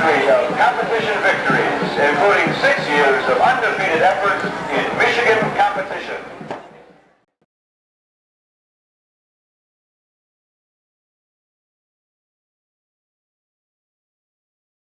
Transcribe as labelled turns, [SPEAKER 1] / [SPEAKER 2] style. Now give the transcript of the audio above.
[SPEAKER 1] of competition victories, including six years of undefeated efforts in Michigan County.